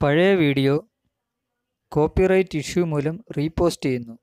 പഴയ video copyright issue മൂലം repost ചെയ്യുന്നു.